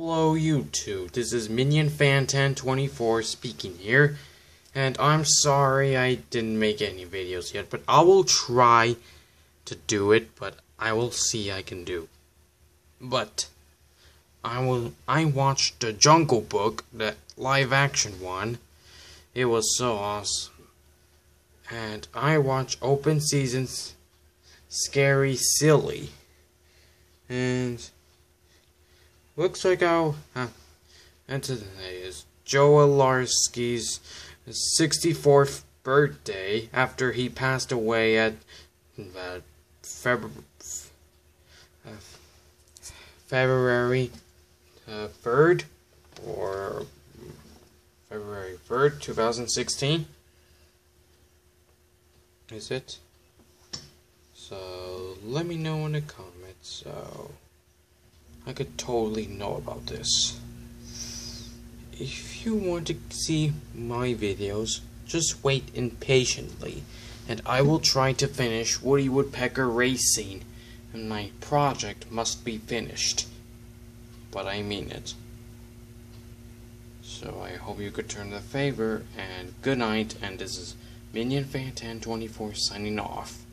Hello YouTube, this is Minion Fan 1024 speaking here, and I'm sorry I didn't make any videos yet, but I will try to do it, but I will see I can do. But I will I watched the Jungle Book, the live action one. It was so awesome. And I watched Open Seasons Scary Silly. And looks like I'll and today is Joe Alaskey's 64th birthday after he passed away at uh, February uh, February uh, 3rd or February 3rd 2016 is it? So let me know in the comments so I could totally know about this. If you want to see my videos, just wait impatiently, and I will try to finish Woody Woodpecker Racing, and my project must be finished. But I mean it. So I hope you could turn the favor, and good night, and this is Minion Fan 1024 signing off.